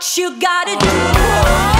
what you gotta do.